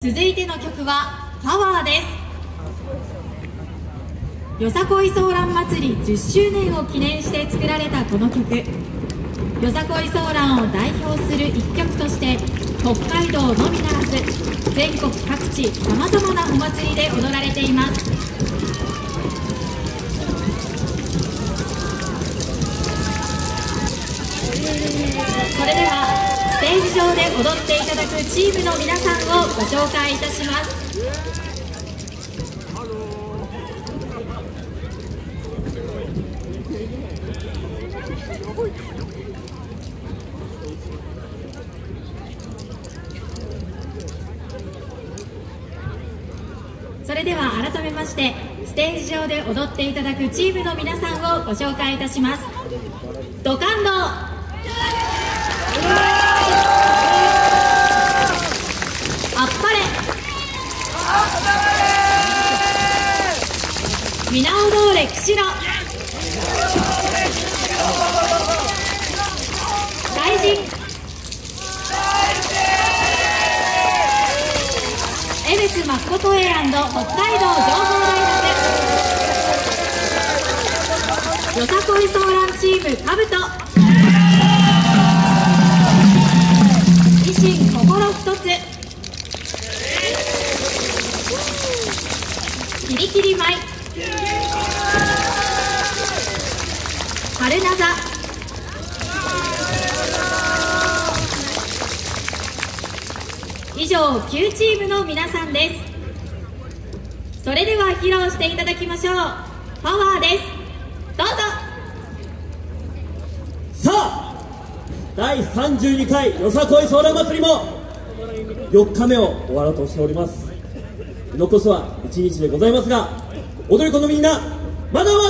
続いての曲は「パワー」です。よさこいソーラン祭り10周年を記念して作られたこの曲。よさこいソーランを代表する一曲として北海道のみならず全国各地さまざまなお祭りで踊られています。それではステージ上で踊っていただくチームの皆さんをご紹介いたします。それでは改めましてステージ上で踊っていただくチームの皆さんをご紹介いたします。ドカンド皆尾通れ釧路。大臣。江別誠エア北海道情報大学。よさこいソーランチームかぶと上9チームの皆さんです。それでは披露していただきましょう。パワーです。どうぞ。さあ第32回よさこいソーラン祭りも4日目を終わろうとしております。残すは1日でございますが踊り子のみんなまだま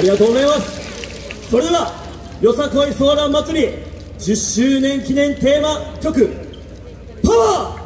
ありがとうございます。それではよさこいソーラン祭り10周年記念テーマ曲パワー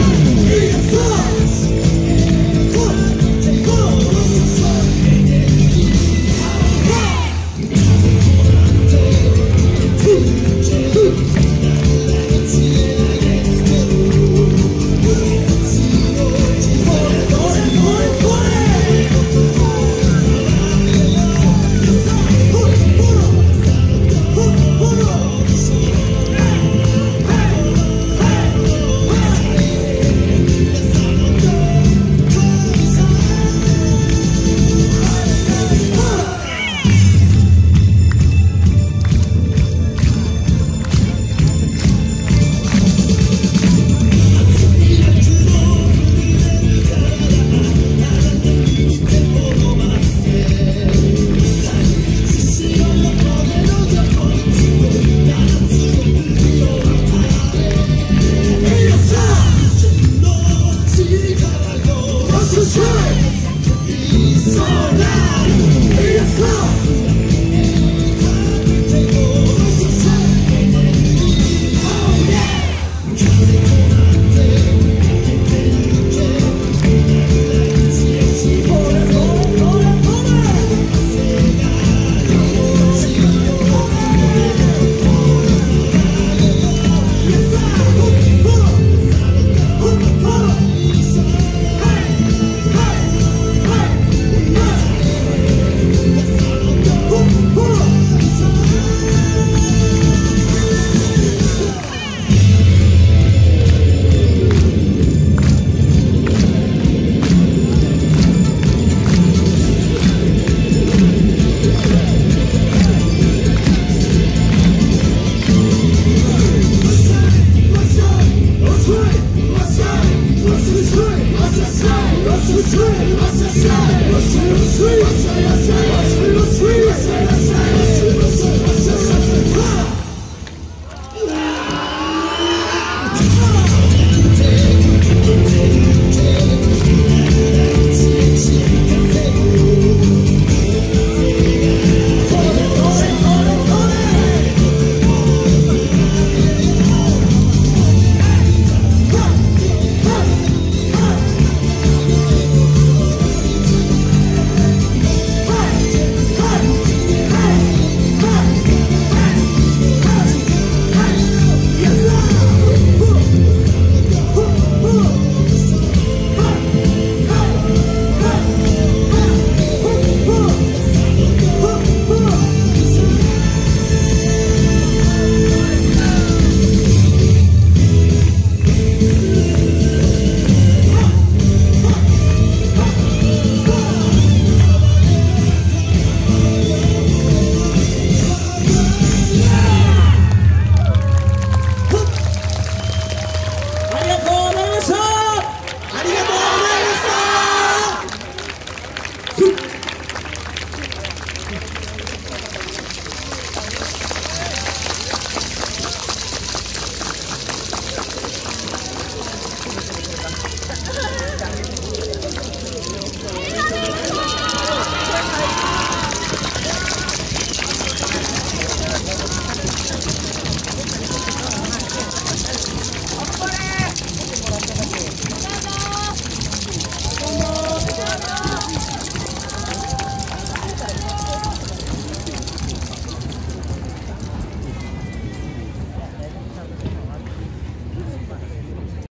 Isso!